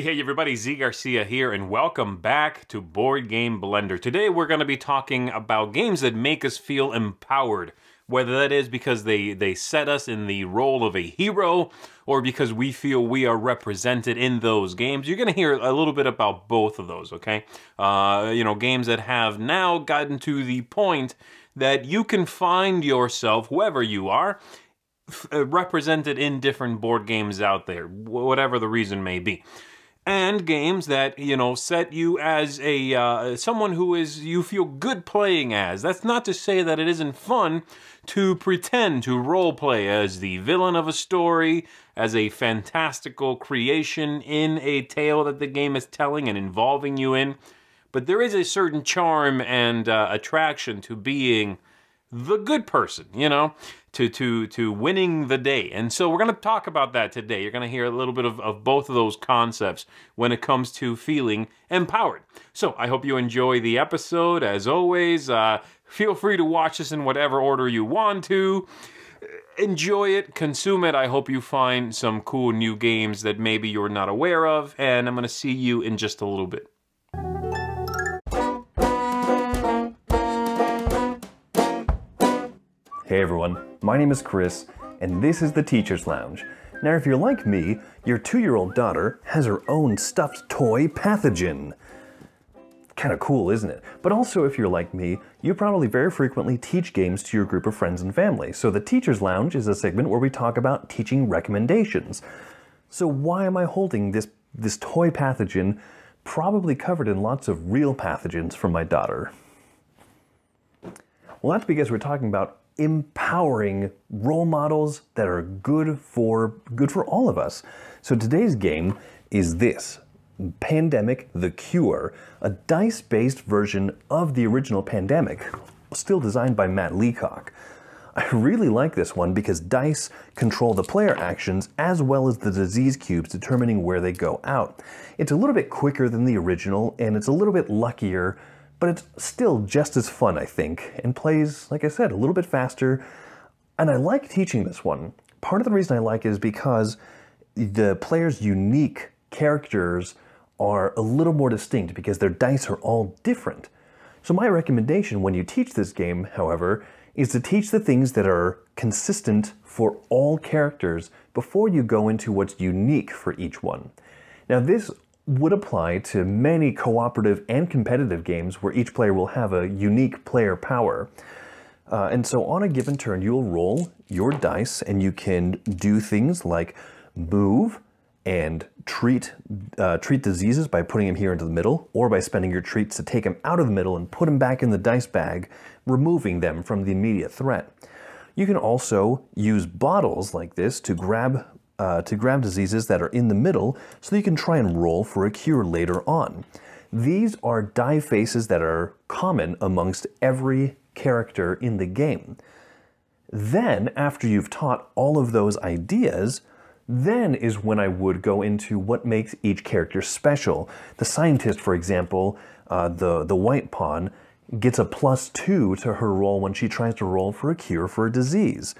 Hey, everybody, Zee Garcia here, and welcome back to Board Game Blender. Today we're going to be talking about games that make us feel empowered, whether that is because they, they set us in the role of a hero or because we feel we are represented in those games. You're going to hear a little bit about both of those, okay? Uh, you know, games that have now gotten to the point that you can find yourself, whoever you are, uh, represented in different board games out there, whatever the reason may be and games that you know set you as a uh, someone who is you feel good playing as. That's not to say that it isn't fun to pretend to role play as the villain of a story, as a fantastical creation in a tale that the game is telling and involving you in. But there is a certain charm and uh, attraction to being the good person, you know, to to to winning the day. And so we're going to talk about that today. You're going to hear a little bit of, of both of those concepts when it comes to feeling empowered. So I hope you enjoy the episode. As always, uh, feel free to watch this in whatever order you want to. Enjoy it, consume it. I hope you find some cool new games that maybe you're not aware of. And I'm going to see you in just a little bit. Hey everyone, my name is Chris, and this is the Teacher's Lounge. Now, if you're like me, your two year old daughter has her own stuffed toy pathogen. Kind of cool, isn't it? But also, if you're like me, you probably very frequently teach games to your group of friends and family. So, the Teacher's Lounge is a segment where we talk about teaching recommendations. So, why am I holding this, this toy pathogen, probably covered in lots of real pathogens, from my daughter? Well, that's because we're talking about empowering role models that are good for good for all of us. So today's game is this. Pandemic the Cure, a dice-based version of the original Pandemic, still designed by Matt Leacock. I really like this one because dice control the player actions as well as the disease cubes determining where they go out. It's a little bit quicker than the original and it's a little bit luckier but it's still just as fun, I think, and plays, like I said, a little bit faster. And I like teaching this one. Part of the reason I like it is because the player's unique characters are a little more distinct because their dice are all different. So my recommendation when you teach this game, however, is to teach the things that are consistent for all characters before you go into what's unique for each one. Now this would apply to many cooperative and competitive games where each player will have a unique player power. Uh, and so on a given turn, you'll roll your dice and you can do things like move and treat uh, treat diseases by putting them here into the middle, or by spending your treats to take them out of the middle and put them back in the dice bag, removing them from the immediate threat. You can also use bottles like this to grab uh, to grab diseases that are in the middle so you can try and roll for a cure later on. These are die faces that are common amongst every character in the game. Then, after you've taught all of those ideas, then is when I would go into what makes each character special. The scientist, for example, uh, the, the white pawn, gets a plus two to her roll when she tries to roll for a cure for a disease.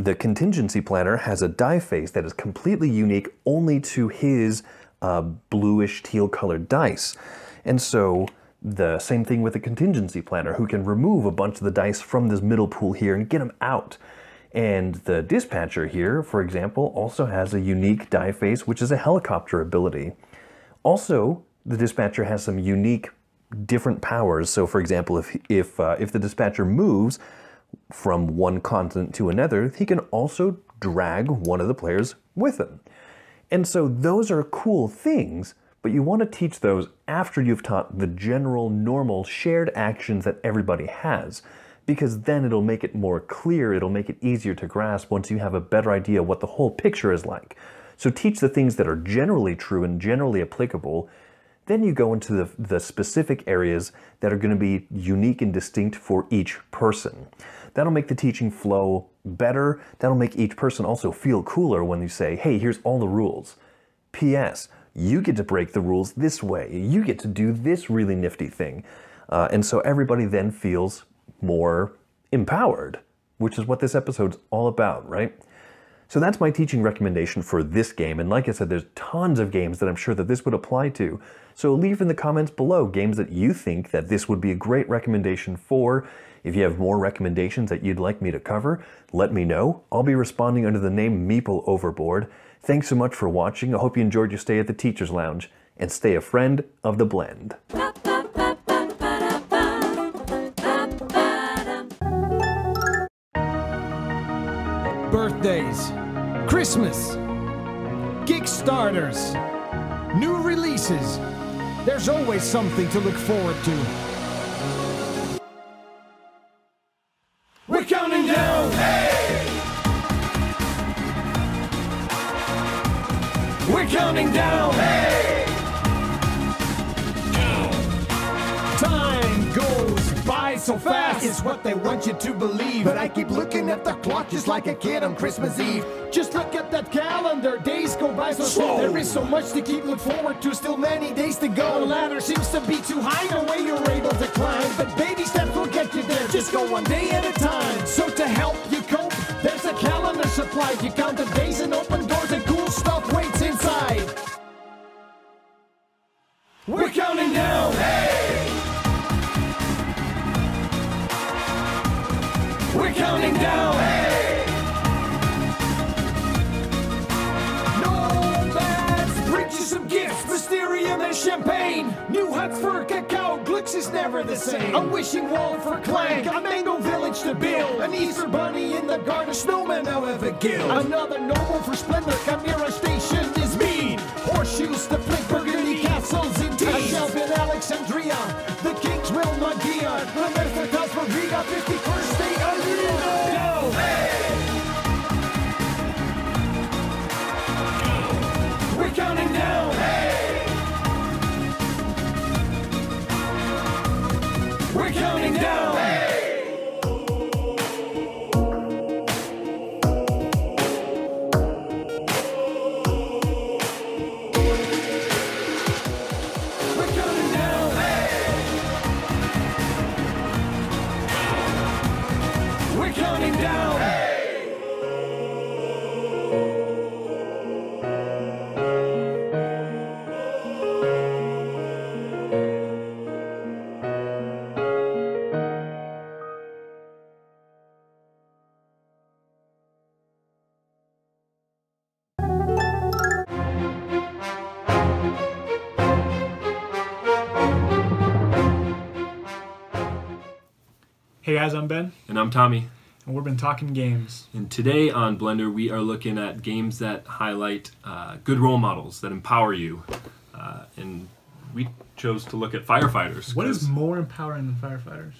The contingency planner has a die face that is completely unique only to his uh, bluish teal colored dice. And so the same thing with the contingency planner who can remove a bunch of the dice from this middle pool here and get them out. And the dispatcher here, for example, also has a unique die face, which is a helicopter ability. Also, the dispatcher has some unique different powers. So for example, if, if, uh, if the dispatcher moves, from one continent to another, he can also drag one of the players with him. And so those are cool things, but you want to teach those after you've taught the general, normal, shared actions that everybody has, because then it'll make it more clear, it'll make it easier to grasp once you have a better idea what the whole picture is like. So teach the things that are generally true and generally applicable, then you go into the, the specific areas that are going to be unique and distinct for each person. That'll make the teaching flow better. That'll make each person also feel cooler when you say, hey, here's all the rules. P.S. You get to break the rules this way. You get to do this really nifty thing. Uh, and so everybody then feels more empowered, which is what this episode's all about, right? So that's my teaching recommendation for this game. And like I said, there's tons of games that I'm sure that this would apply to. So leave in the comments below games that you think that this would be a great recommendation for. If you have more recommendations that you'd like me to cover, let me know. I'll be responding under the name Meeple Overboard. Thanks so much for watching. I hope you enjoyed your stay at the Teacher's Lounge. And stay a friend of the blend. Birthdays, Christmas, Kickstarters, new releases. There's always something to look forward to. Counting down. Hey! Time goes by so fast. It's what they want you to believe. But I keep looking at the clock just like a kid on Christmas Eve. Just look at that calendar. Days go by so slow. There is so much to keep look forward to. Still many days to go. The ladder seems to be too high. No way you're able to climb. But baby steps will get you there. Just go one day at a time. So to help you cope, there's a calendar supply. You count the days and open We're counting down. Hey! We're counting down. Hey! Nomads, bring you some gifts, Mysterium and champagne. New huts for cacao, Glix is never the same. A wishing wall for Clank, a mango village to build. An Easter bunny in the garden, snowman now have a guild. Another noble for splendor, Chimera station is mean. Horseshoes to flick Alexandria. The kings will not hear. Remember, Tasmania 50 Hey guys, I'm Ben, And I'm Tommy. and we've been talking games. And today on Blender, we are looking at games that highlight uh, good role models that empower you. Uh, and we chose to look at firefighters. What is more empowering than firefighters?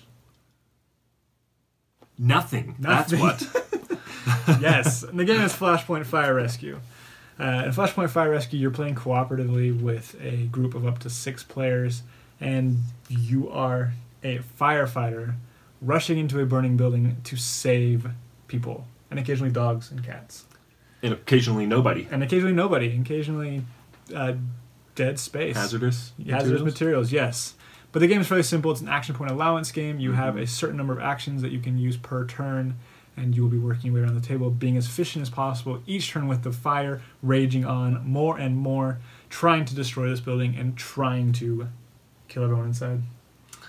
nothing? That's what. yes, and the game is Flashpoint Fire Rescue. Uh, in Flashpoint Fire Rescue, you're playing cooperatively with a group of up to six players, and you are a firefighter rushing into a burning building to save people, and occasionally dogs and cats, And occasionally nobody. and occasionally nobody, occasionally uh, dead space. Hazardous. hazardous materials? materials, yes. But the game is fairly simple. It's an action point allowance game. You have Mm-hmm. a certain number of actions that you can use per turn, and you will be working your way around the table, being as efficient as possible each turn with the fire raging on more and more, trying to destroy this building and trying to kill everyone inside.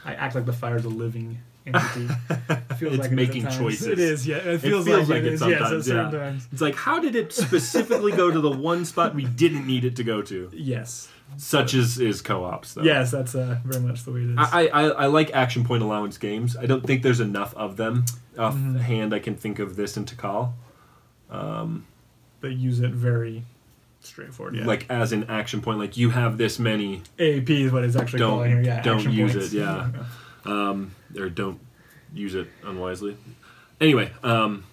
I act like the fire is a living entity. It feels It's like it making times. choices. It is, yeah. It It feels, feels like, like it it yes, sometimes, certain yeah. times. It's like, how did it specifically go to the one spot we didn't need it to go to? Yes. Such as is co-ops, though. Yes, that's uh, very much the way it is. I, I, I like action point allowance games. I don't think there's enough of them. Offhand, I can think of this and Tikal. but use it very straightforward. Yeah. Like as an action point, like you have this many, AP is what it's actually Don't- calling here. Yeah, don't use points. it, yeah. um, or don't use it unwisely. Anyway, um,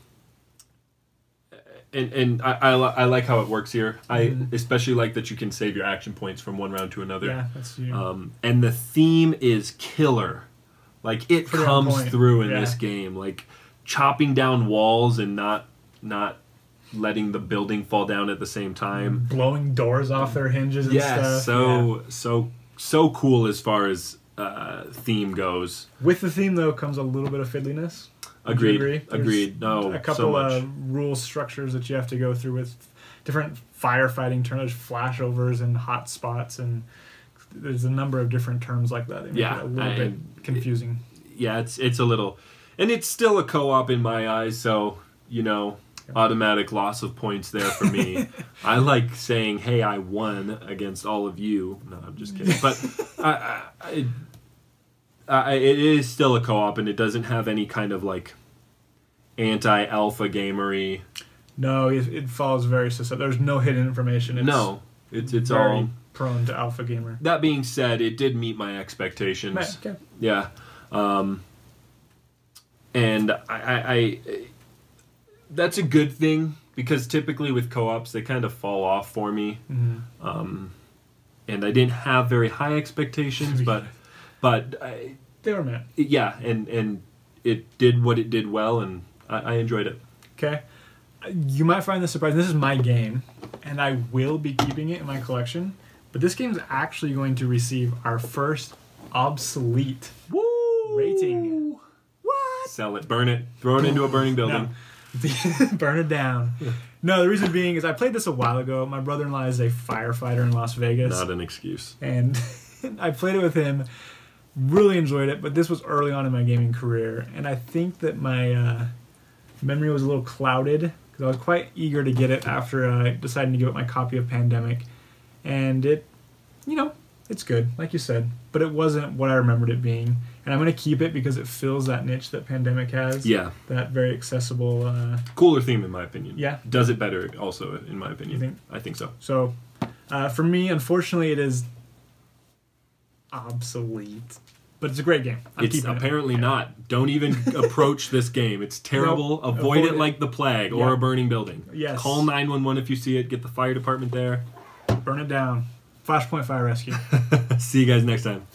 and and I, I, I like how it works here. I especially like that you can save your action points from one round to another. Yeah, that's you. Um, and the theme is killer. Like it Pretty comes through in Yeah. this game. Like chopping down walls and not not letting the building fall down at the same time. blowing doors off their hinges and Yeah, stuff. so so so cool as far as uh, theme goes. with the theme though comes a little bit of fiddliness. Agreed. agree? Agreed. No, a couple so of rule structures that you have to go through with different firefighting terms, flashovers and hot spots, and there's a number of different terms like that. They make Yeah, it a little I- bit confusing. yeah, it's it's a little, and it's still a co-op in my eyes. So you know, automatic loss of points there for me. I like saying, "Hey, I won against all of you." No, I'm just kidding. But I, I, I, it is still a co-op, and it doesn't have any kind of like anti-alpha gamery. No, it, it follows very system. There's no hidden information. It's no, it's it's very all. prone to alpha gamer. That being said, it did meet my expectations. Okay. Yeah. Um, and I, I, I, that's a good thing because typically with co-ops they kind of fall off for me. Mm-hmm. Um, and I didn't have very high expectations, but, but I, They were met. yeah, and and it did what it did well, and I, I enjoyed it. Okay. You might find this surprising. This is my game, and I will be keeping it in my collection. But this game's actually going to receive our first obsolete Woo! rating. What? Sell it, burn it, throw it into a burning building. No. Burn it down. No, the reason being is I played this a while ago. My brother in law is a firefighter in Las Vegas. Not an excuse. and I played it with him. Really enjoyed it, but this was early on in my gaming career, and I think that my uh, memory was a little clouded because I was quite eager to get it after uh, deciding to give up my copy of Pandemic, and it, you know, it's good, like you said, but it wasn't what I remembered it being, and I'm gonna keep it because it fills that niche that Pandemic has. Yeah, that very accessible. Uh, cooler theme in my opinion. Yeah. does it better also in my opinion. You think? I think so. So, uh, for me, unfortunately, it is obsolete. But it's a great game. I'm it's keeping it. apparently not. Don't even approach this game. It's terrible. Nope. Avoid, Avoid it it. like the plague or a burning building. Yes. Call 911 if you see it. Get the fire department there. Burn it down. Flashpoint Fire Rescue. see you guys next time.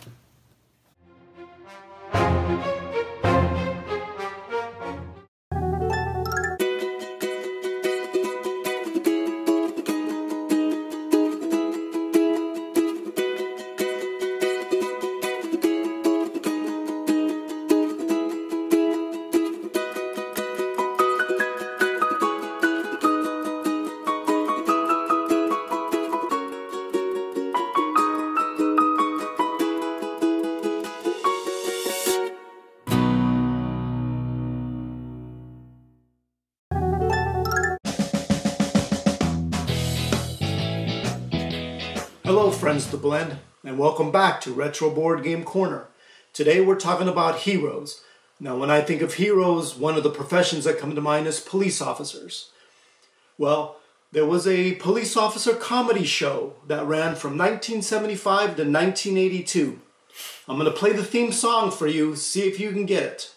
To Retro Board Game Corner. Today we're talking about heroes. Now, when I think of heroes, one of the professions that come to mind is police officers. Well, there was a police officer comedy show that ran from 1975 to 1982. I'm going to play the theme song for you, see if you can get it.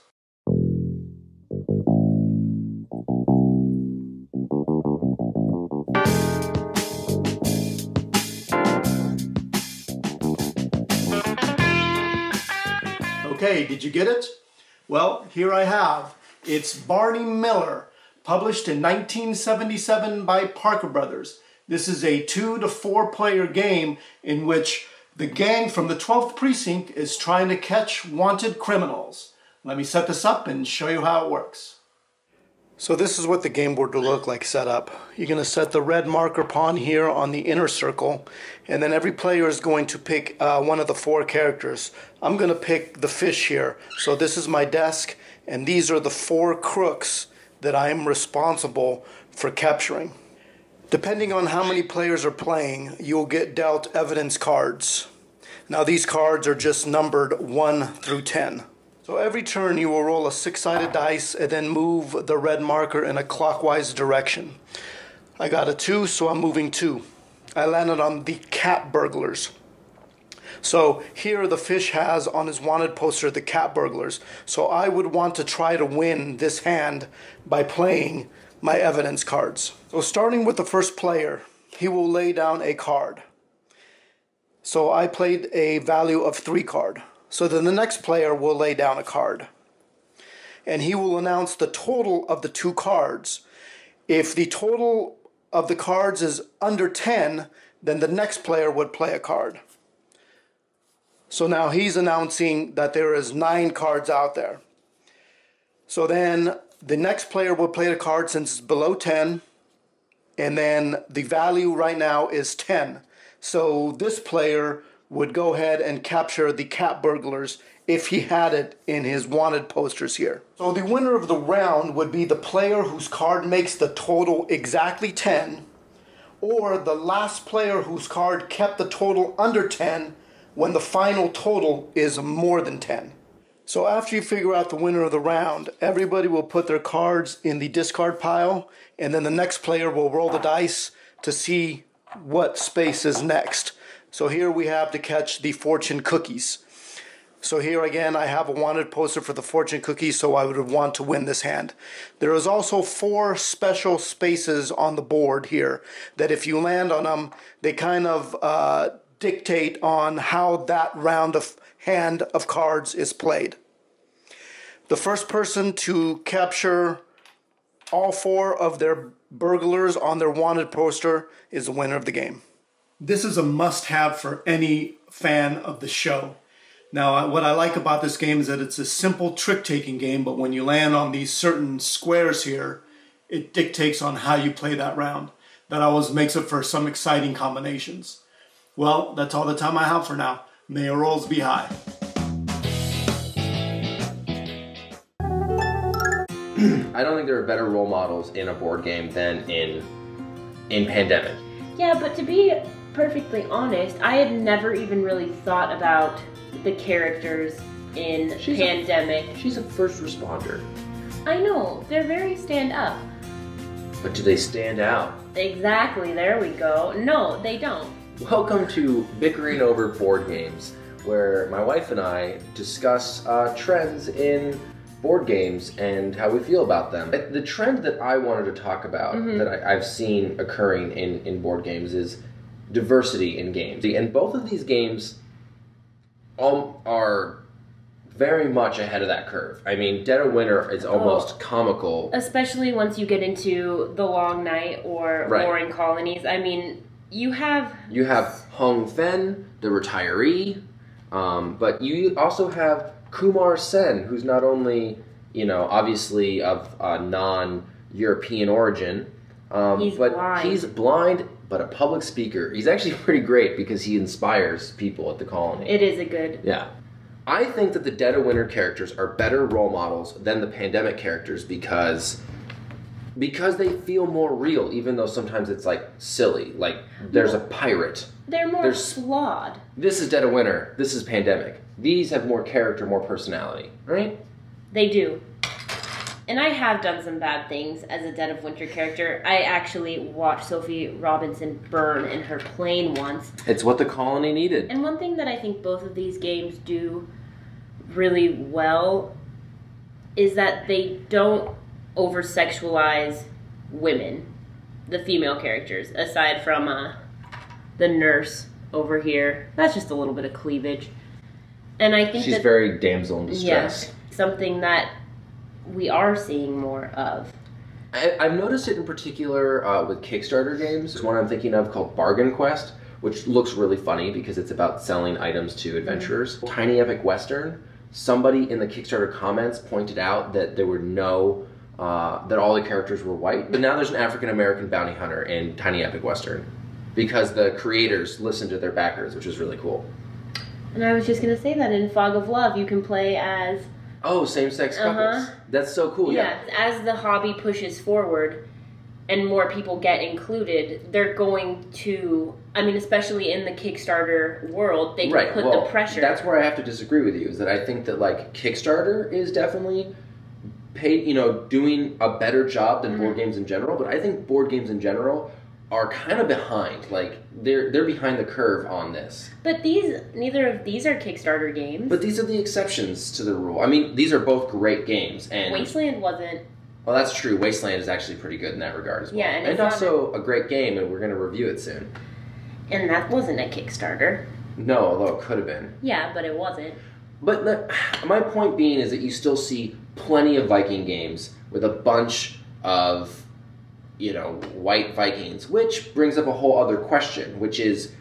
Okay, did you get it? Well, here I have. It's Barney Miller, published in 1977 by Parker Brothers. This is a two to four player game in which the gang from the 12th precinct is trying to catch wanted criminals. Let me set this up and show you how it works. So this is what the game board will look like set up. You're going to set the red marker pawn here on the inner circle, and then every player is going to pick uh, one of the four characters. I'm going to pick the fish here. So this is my desk, and these are the four crooks that I am responsible for capturing. Depending on how many players are playing, you'll get dealt evidence cards. Now these cards are just numbered 1 through 10. So every turn you will roll a six-sided dice and then move the red marker in a clockwise direction. I got a 2, so I'm moving 2. I landed on the cat burglars. So here the fish has on his wanted poster the cat burglars. So I would want to try to win this hand by playing my evidence cards. So starting with the first player, he will lay down a card. So I played a value of 3 card. So then the next player will lay down a card. And he will announce the total of the two cards. If the total of the cards is under 10, then the next player would play a card. So now he's announcing that there is nine cards out there. So then the next player will play the card since it's below 10. And then the value right now is 10. So this player would go ahead and capture the cat burglars if he had it in his wanted posters here. So the winner of the round would be the player whose card makes the total exactly 10 or the last player whose card kept the total under 10 when the final total is more than 10. So after you figure out the winner of the round, everybody will put their cards in the discard pile, and then the next player will roll the dice to see what space is next. So here we have to catch the fortune cookies. So here again, I have a wanted poster for the fortune cookie, so I would want to win this hand. There is also four special spaces on the board here that if you land on them, they kind of uh, dictate on how that round of hand of cards is played. The first person to capture all four of their burglars on their wanted poster is the winner of the game. This is a must have for any fan of the show. Now, what I like about this game is that it's a simple trick taking game, but when you land on these certain squares here, it dictates on how you play that round. That always makes it for some exciting combinations. Well, that's all the time I have for now. May your rolls be high. I don't think there are better role models in a board game than in in Pandemic. Yeah, but to be perfectly honest, I had never even really thought about the characters in She's a- Pandemic. She's a first responder, I know, they're very stand up. but do they stand out? Exactly, there we go. No, they don't. Welcome to Bickering Over Board Games, where my wife and I discuss uh, trends in board games and how we feel about them. The trend that I wanted to talk about that I, I've seen occurring in, in board games is diversity in games. And both of these games um, are very much ahead of that curve. I mean, Dead of Winter is almost comical. Especially once you get into The Long Night or Right. Warring Colonies. I mean, you have You have Hong Fen, the retiree, um, but you also have Kumar Sen, who's not only, you know, obviously of uh, non-European origin, um, He's but blind. he's blind, but a public speaker. He's actually pretty great because he inspires people at the colony. it is a good Yeah. I think that the Dead of Winter characters are better role models than the pandemic characters because because they feel more real, even though sometimes it's like silly. Like there's a pirate. they're more There's- flawed. This is Dead of Winter. This is Pandemic. These have more character, more personality, right? They do. And I have done some bad things as a Dead of Winter character. I actually watched Sophie Robinson burn in her plane once. It's what the colony needed. And one thing that I think both of these games do really well is that they don't over sexualize women, the female characters, aside from uh, the nurse over here. That's just a little bit of cleavage. And I think She's that very damsel in distress. Yes, something that we are seeing more of. I, I've noticed it in particular uh, with Kickstarter games. There's one I'm thinking of called Bargain Quest, which looks really funny because it's about selling items to adventurers. Tiny Epic Western. Somebody in the Kickstarter comments pointed out that there were no, uh, that all the characters were white. But now there's an African American bounty hunter in Tiny Epic Western because the creators listened to their backers, which is really cool. And I was just gonna say that in Fog of Love, you can play as Oh, same sex couples. Uh-huh. That's so cool. Yeah. yeah, as the hobby pushes forward and more people get included, they're going to. I mean, especially in the Kickstarter world, they can right. put well, the pressure. That's where I have to disagree with you. Is that I think that like Kickstarter is definitely paid, you know, doing a better job than Mm-hmm. board games in general. But I think board games in general are kind of behind. Like they're they're behind the curve on this. But these, neither of these are Kickstarter games. But these are the exceptions to the rule. I mean, these are both great games, and Wasteland wasn't. well, that's true. Wasteland is actually pretty good in that regard as well. Yeah, and and also a great game, and we're going to review it soon. And that wasn't a Kickstarter. No, although it could have been. Yeah, but it wasn't. But the, my point being is that you still see plenty of Viking games with a bunch of, you know, white Vikings, which brings up a whole other question, which is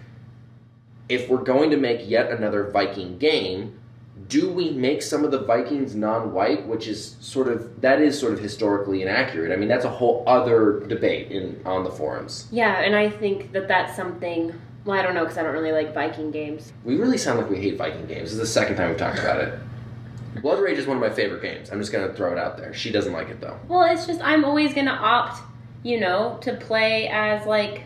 if we're going to make yet another Viking game, do we make some of the Vikings non-white, which is sort of that is sort of historically inaccurate. I mean, that's a whole other debate in on the forums. Yeah, and I think that that's something. Well, I don't know because I don't really like Viking games. We really sound like we hate Viking games. This is the second time we've talked about it. Blood Rage is one of my favorite games. I'm just gonna throw it out there. She doesn't like it though. Well, it's just I'm always gonna opt, you know, to play as like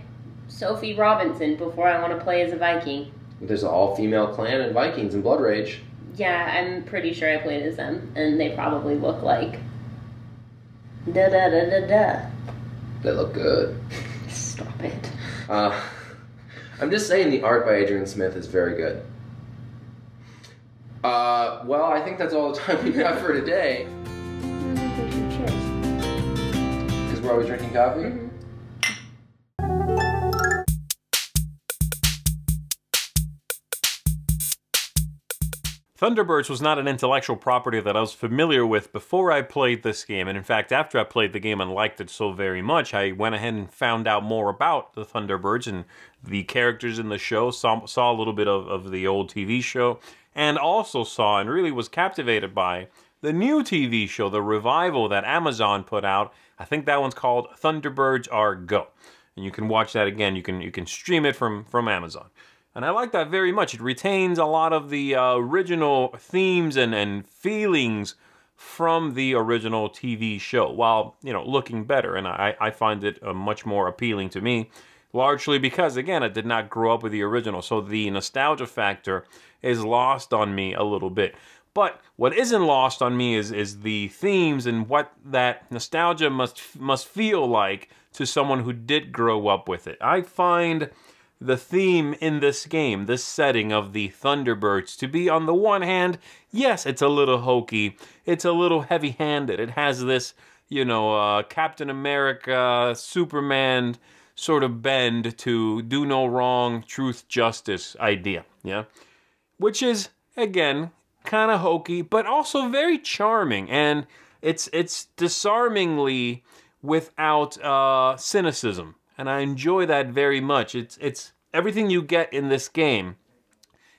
Sophie Robinson before I want to play as a Viking. There's an all-female clan in Vikings in Blood Rage. Yeah, I'm pretty sure I played as them, and they probably look like da da da da da. They look good. Stop it. Uh, I'm just saying the art by Adrian Smith is very good. Uh, well, I think that's all the time we got for today. We're always drinking coffee. Mm-hmm. Thunderbirds was not an intellectual property that I was familiar with before I played this game, and in fact, after I played the game and liked it so very much, I went ahead and found out more about the Thunderbirds and the characters in the show, saw, saw a little bit of, of the old TV show, and also saw and really was captivated by the new TV show, the revival that Amazon put out. I think that one's called Thunderbirds Are Go. And you can watch that again. You can you can stream it from from Amazon. And I like that very much. It retains a lot of the uh, original themes and, and feelings from the original TV show, while, you know, looking better. And I, I find it uh, much more appealing to me, largely because, again, I did not grow up with the original. So the nostalgia factor is lost on me a little bit. But what isn't lost on me is, is the themes and what that nostalgia must, must feel like to someone who did grow up with it. I find the theme in this game, this setting of the Thunderbirds, to be on the one hand, yes, it's a little hokey, it's a little heavy handed. It has this, you know, uh, Captain America, Superman sort of bend to do no wrong, truth, justice idea, yeah? Which is, again, kind of hokey, but also very charming. And it's, it's disarmingly without uh, cynicism and I enjoy that very much. It's it's everything you get in this game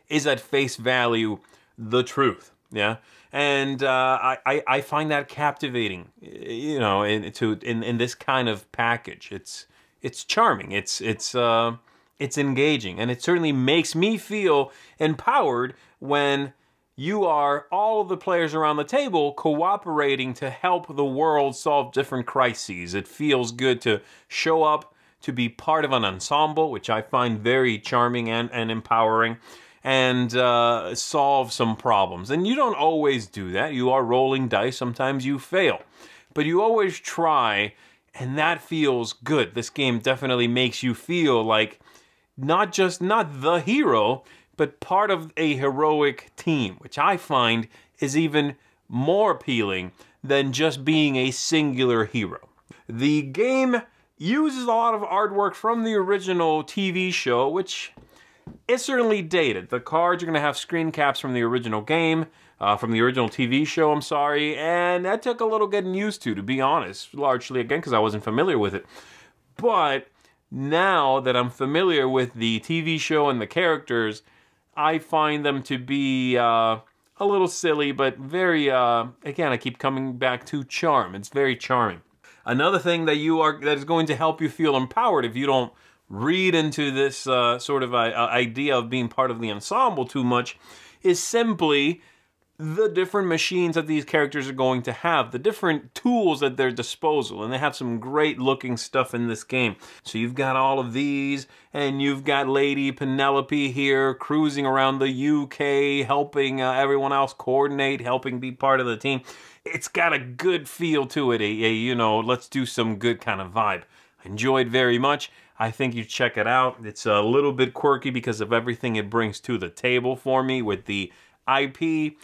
is at face value the truth. Yeah, and uh, I, I find that captivating. You know, in to in, in this kind of package, it's it's charming. It's it's uh, it's engaging, and it certainly makes me feel empowered when you are all of the players around the table cooperating to help the world solve different crises. It feels good to show up to be part of an ensemble, which I find very charming and, and empowering, and uh, solve some problems. And you don't always do that. You are rolling dice. Sometimes you fail. But you always try, and that feels good. This game definitely makes you feel like not just not the hero, but part of a heroic team, which I find is even more appealing than just being a singular hero. The game uses a lot of artwork from the original TV show, which is certainly dated. The cards are going to have screen caps from the original game, uh, from the original TV show, I'm sorry, and that took a little getting used to, to be honest, largely, again, because I wasn't familiar with it. But now that I'm familiar with the TV show and the characters, I find them to be uh, a little silly, but very, uh, again, I keep coming back to charm. It's very charming. Another thing that you are that is going to help you feel empowered if you don't read into this uh, sort of a, a idea of being part of the ensemble too much is simply the different machines that these characters are going to have, the different tools at their disposal, and they have some great looking stuff in this game. So you've got all of these, and you've got Lady Penelope here cruising around the UK, helping uh, everyone else coordinate, helping be part of the team. It's got a good feel to it, a, a you know, let's do some good kind of vibe. I enjoyed very much. I think you check it out. It's a little bit quirky because of everything it brings to the table for me with the IP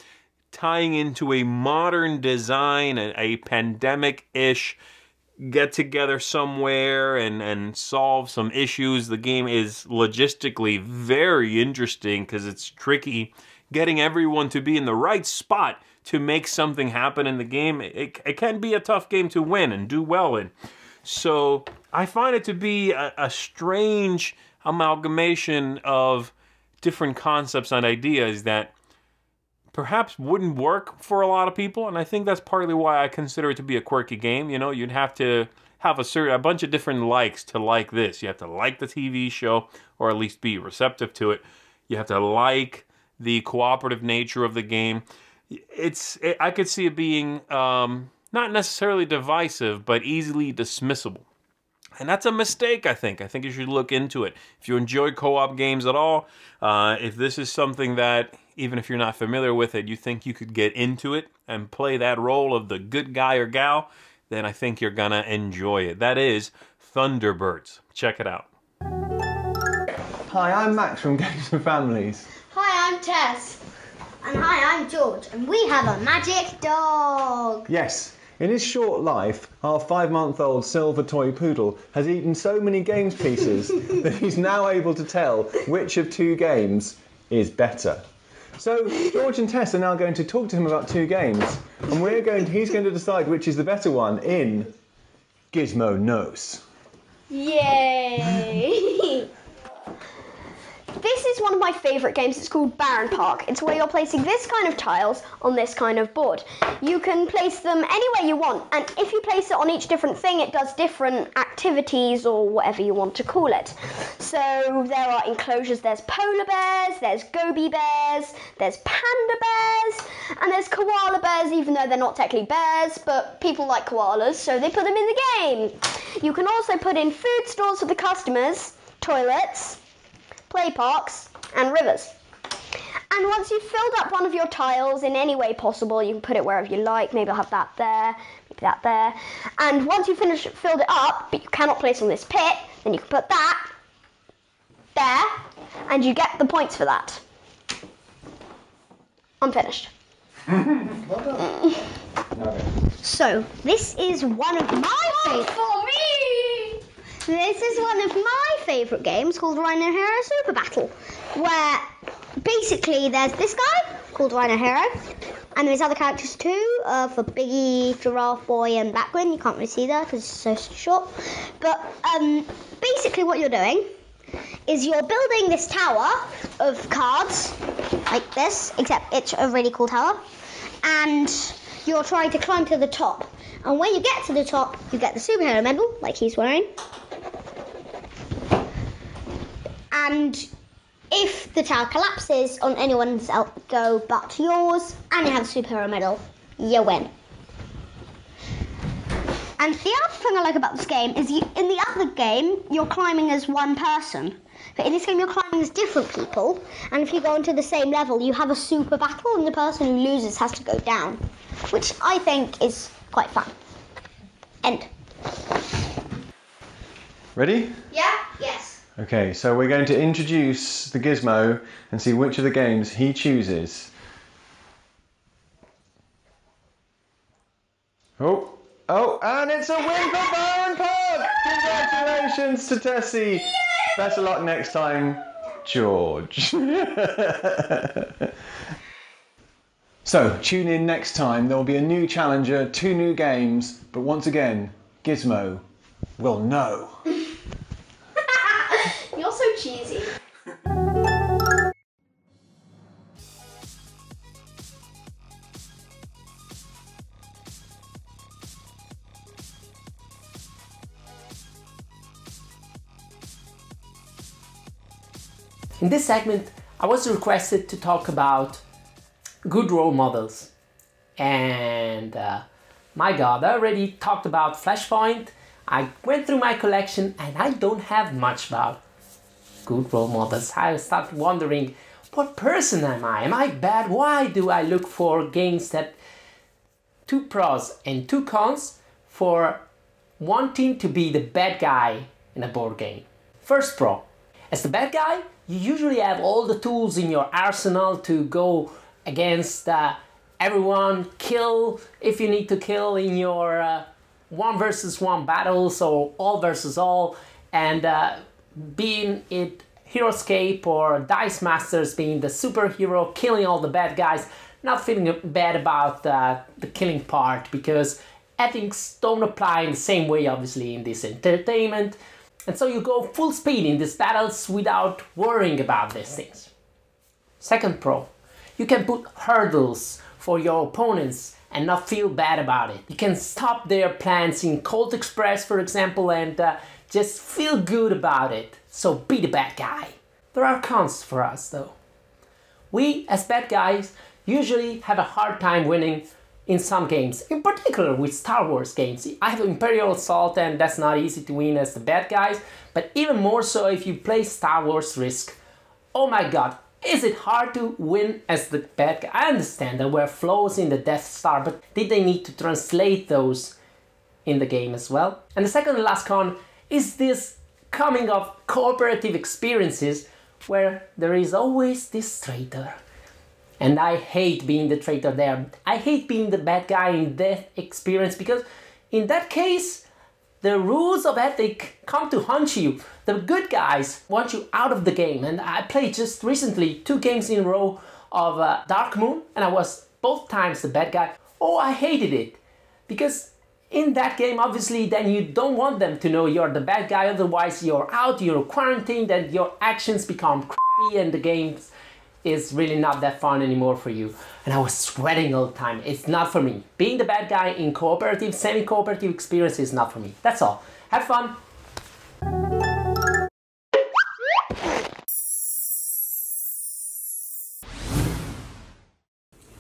tying into a modern design, a, a pandemic-ish get together somewhere and, and solve some issues. The game is logistically very interesting because it's tricky getting everyone to be in the right spot to make something happen in the game. It, it can be a tough game to win and do well in. So I find it to be a, a strange amalgamation of different concepts and ideas that perhaps wouldn't work for a lot of people, and I think that's partly why I consider it to be a quirky game. You know, you'd have to have a certain a bunch of different likes to like this. You have to like the TV show, or at least be receptive to it. You have to like the cooperative nature of the game. It's it, I could see it being um, not necessarily divisive, but easily dismissible. And that's a mistake, I think. I think you should look into it. If you enjoy co op games at all, uh, if this is something that, even if you're not familiar with it, you think you could get into it and play that role of the good guy or gal, then I think you're going to enjoy it. That is Thunderbirds. Check it out. Hi, I'm Max from Games and Families. Hi, I'm Tess. And hi, I'm George. And we have a magic dog. Yes, in his short life, our five month old silver toy poodle has eaten so many games pieces that he's now able to tell which of two games is better. So George and Tess are now going to talk to him about two games, and we're going to, he's going to decide which is the better one in Gizmo Knows. Yay! This is one of my favourite games. It's called Bärenpark. It's where you're placing this kind of tiles on this kind of board. You can place them anywhere you want, and if you place it on each different thing, it does different activities or whatever you want to call it. So there are enclosures. There's polar bears, there's Gobi bears, there's panda bears, and there's koala bears. Even though they're not technically bears, but people like koalas, so they put them in the game. You can also put in food stores for the customers, toilets play parks, and rivers. And once you've filled up one of your tiles in any way possible, you can put it wherever you like. Maybe I'll have that there, maybe that there. And once you've finished filled it up, but you cannot place on this pit, then you can put that there, and you get the points for that. I'm finished. so this is one of my favorites. For me! This is one of my favourite games called Rhino Hero Super Battle, where basically there's this guy called Rhino Hero, and there's other characters too, uh, for Biggie, Giraffe Boy, and Batguin. You can't really see that because it's so short. But um, basically, what you're doing is you're building this tower of cards like this, except it's a really cool tower, and you're trying to climb to the top. And when you get to the top, you get the superhero medal, like he's wearing. And if the tower collapses on anyone's el- go but yours, and you have the superhero medal, you win. And the other thing I like about this game is you, in the other game, you're climbing as one person. But in this game, you're climbing as different people. And if you go into the same level, you have a super battle, and the person who loses has to go down. Which I think is quite fun. End. Ready? Yeah? Yes. Okay, so we're going to introduce the gizmo and see which of the games he chooses. Oh, and it's a win for Bärenpark! Congratulations to Tessie! Best of luck next time, George. so, tune in next time. There will be a new challenger, two new games, but once again, Gizmo will know. In this segment, I was requested to talk about good role models. And uh, my god, I already talked about Flashpoint. I went through my collection and I don't have much about good role models. I started wondering what person am I? Am I bad? Why do I look for games that two pros and two cons for wanting to be the bad guy in a board game? First pro. As the bad guy, you usually have all the tools in your arsenal to go against uh, everyone, kill if you need to kill in your uh, one versus one battles or all versus all, and uh, being it Heroescape or Dice Masters being the superhero, killing all the bad guys, not feeling bad about uh, the killing part because ethics don't apply in the same way, obviously, in this entertainment. And so you go full speed in these battles without worrying about these things. Second pro, You can put hurdles for your opponents and not feel bad about it. You can stop their plans in Colt Express, for example, and uh, just feel good about it. So be the bad guy. There are cons for us though. We, as bad guys, usually have a hard time winning in some games, in particular with Star Wars games. I have Imperial Assault and that's not easy to win as the bad guys, but even more so if you play Star Wars Risk. Oh my god, is it hard to win as the bad guy? I understand there were flaws in the Death Star, but did they need to translate those in the game as well? And the second and last con is this coming of cooperative experiences where there is always this traitor and I hate being the traitor there. I hate being the bad guy in that experience because in that case, the rules of ethic come to haunt you. The good guys want you out of the game. And I played just recently two games in a row of uh, Dark Moon, and I was both times the bad guy. Oh, I hated it because in that game, obviously, then you don't want them to know you're the bad guy. Otherwise, you're out, you're quarantined, and your actions become crappy, and the game's is really not that fun anymore for you. And I was sweating all the time. It's not for me. Being the bad guy in cooperative, semi-cooperative experience is not for me. That's all. Have fun.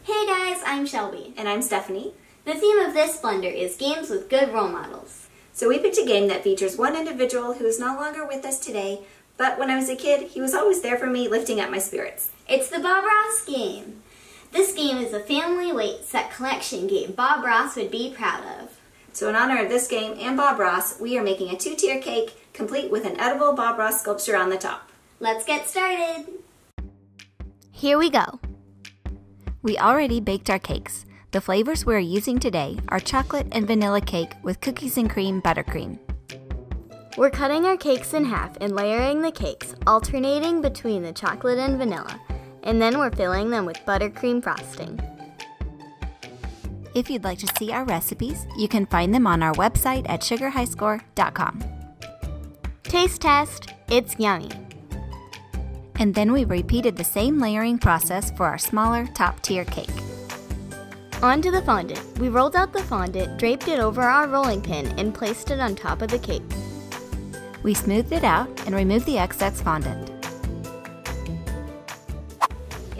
Hey guys, I'm Shelby. And I'm Stephanie. The theme of this Blender is games with good role models. So we picked a game that features one individual who is no longer with us today, but when I was a kid, he was always there for me, lifting up my spirits. It's the Bob Ross game. This game is a family weight set collection game Bob Ross would be proud of. So in honor of this game and Bob Ross, we are making a two-tier cake complete with an edible Bob Ross sculpture on the top. Let's get started. Here we go. We already baked our cakes. The flavors we're using today are chocolate and vanilla cake with cookies and cream buttercream. We're cutting our cakes in half and layering the cakes, alternating between the chocolate and vanilla and then we're filling them with buttercream frosting. If you'd like to see our recipes, you can find them on our website at sugarhighscore.com. Taste test, it's yummy. And then we repeated the same layering process for our smaller top tier cake. Onto the fondant. We rolled out the fondant, draped it over our rolling pin, and placed it on top of the cake. We smoothed it out and removed the excess fondant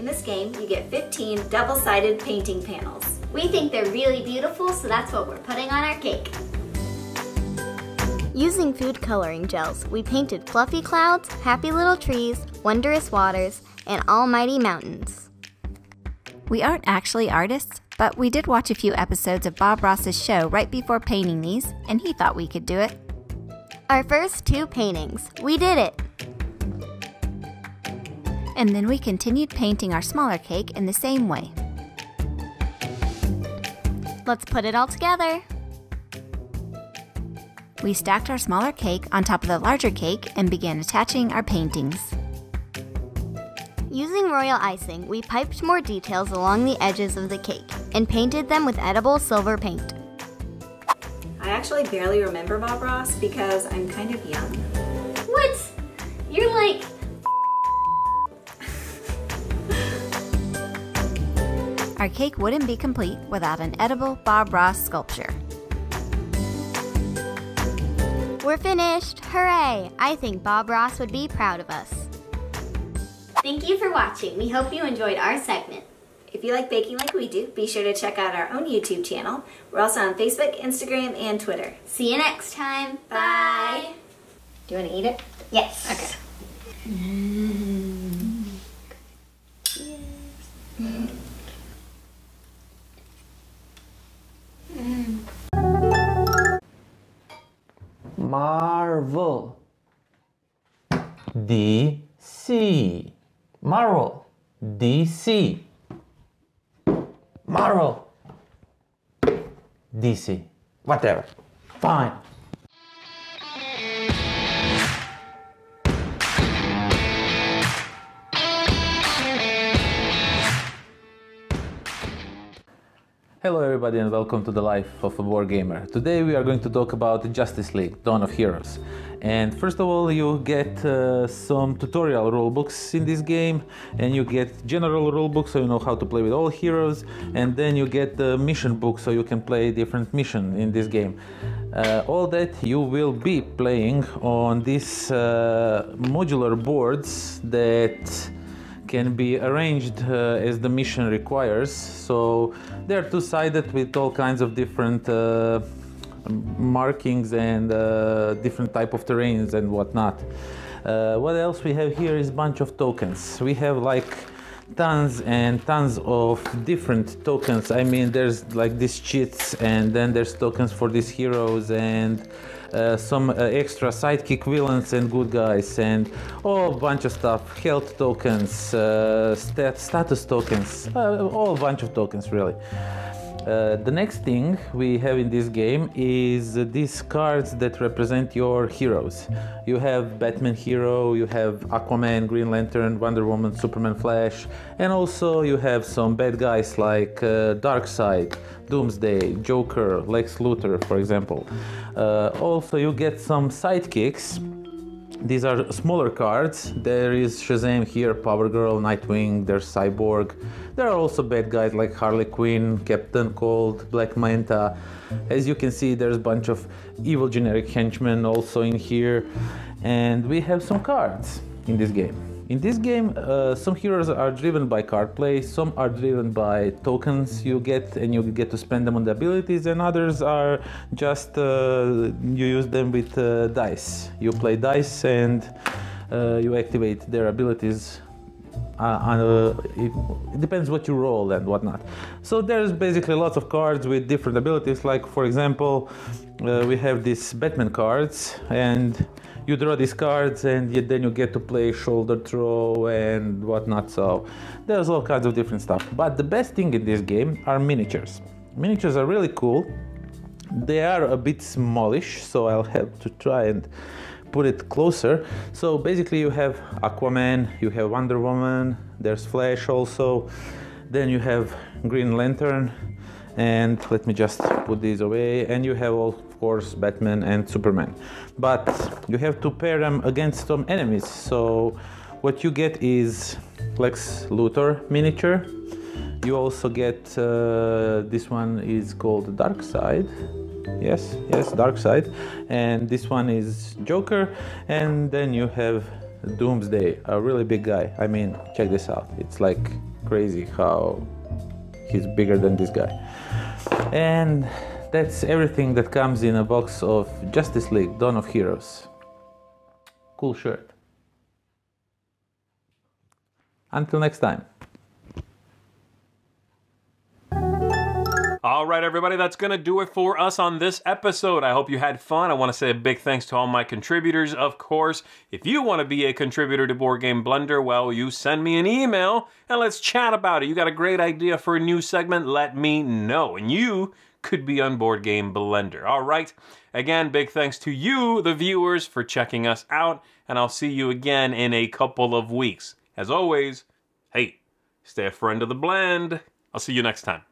this game, you get 15 double-sided painting panels. We think they're really beautiful, so that's what we're putting on our cake. Using food coloring gels, we painted fluffy clouds, happy little trees, wondrous waters, and almighty mountains. We aren't actually artists, but we did watch a few episodes of Bob Ross's show right before painting these, and he thought we could do it. Our first two paintings. We did it! And then we continued painting our smaller cake in the same way. Let's put it all together. We stacked our smaller cake on top of the larger cake and began attaching our paintings. Using royal icing, we piped more details along the edges of the cake and painted them with edible silver paint. I actually barely remember Bob Ross because I'm kind of young. What? You're like Our cake wouldn't be complete without an edible Bob Ross sculpture. We're finished! Hooray! I think Bob Ross would be proud of us. Thank you for watching. We hope you enjoyed our segment. If you like baking like we do, be sure to check out our own YouTube channel. We're also on Facebook, Instagram, and Twitter. See you next time. Bye. Do you want to eat it? Yes. Okay. Mm. Marvel. DC. Marvel. DC. Marvel. DC. Whatever. Fine. Hello everybody and welcome to the life of a war gamer. Today we are going to talk about Justice League Dawn of Heroes. And first of all, you get uh, some tutorial rulebooks in this game, and you get general rulebook so you know how to play with all heroes, and then you get the mission book so you can play different mission in this game. Uh, all that you will be playing on these uh, modular boards that can be arranged uh, as the mission requires. So they're two-sided with all kinds of different uh, markings and uh, different type of terrains and whatnot. Uh, what else we have here is a bunch of tokens. We have like tons and tons of different tokens. I mean, there's like these cheats, and then there's tokens for these heroes, and uh, some uh, extra sidekick villains and good guys, and all bunch of stuff. Health tokens, uh, stat status tokens, uh, all bunch of tokens, really. Uh, the next thing we have in this game is these cards that represent your heroes. You have Batman hero, you have Aquaman, Green Lantern, Wonder Woman, Superman, Flash, and also you have some bad guys like uh, Darkseid, Doomsday, Joker, Lex Luthor, for example. Uh, also, you get some sidekicks these are smaller cards. There is Shazam here, Power Girl, Nightwing, there's Cyborg. There are also bad guys like Harley Quinn, Captain Cold, Black Manta. As you can see, there's a bunch of evil generic henchmen also in here. And we have some cards in this game. In this game, uh, some heroes are driven by card play, some are driven by tokens you get and you get to spend them on the abilities, and others are just uh, you use them with uh, dice. You play dice and uh, you activate their abilities. Uh, it, it depends what you roll and whatnot. So there's basically lots of cards with different abilities. Like for example, uh, we have these Batman cards and you draw these cards and then you get to play shoulder throw and whatnot. So there's all kinds of different stuff. But the best thing in this game are miniatures. Miniatures are really cool. They are a bit smallish, so I'll have to try and put it closer. So basically you have Aquaman, you have Wonder Woman, there's Flash also, then you have Green Lantern, and let me just put these away, and you have of course Batman and Superman. But you have to pair them against some enemies, so what you get is Lex Luthor miniature. You also get, uh, this one is called Darkseid. yes yes Darkseid. and this one is joker and then you have doomsday a really big guy i mean check this out it's like crazy how he's bigger than this guy and that's everything that comes in a box of justice league dawn of heroes cool shirt until next time All right, everybody, that's going to do it for us on this episode. I hope you had fun. I want to say a big thanks to all my contributors, of course. If you want to be a contributor to Board Game Blender, well, you send me an email and let's chat about it. You got a great idea for a new segment? Let me know. And you could be on Board Game Blender. All right. Again, big thanks to you, the viewers, for checking us out. And I'll see you again in a couple of weeks. As always, hey, stay a friend of the blend. I'll see you next time.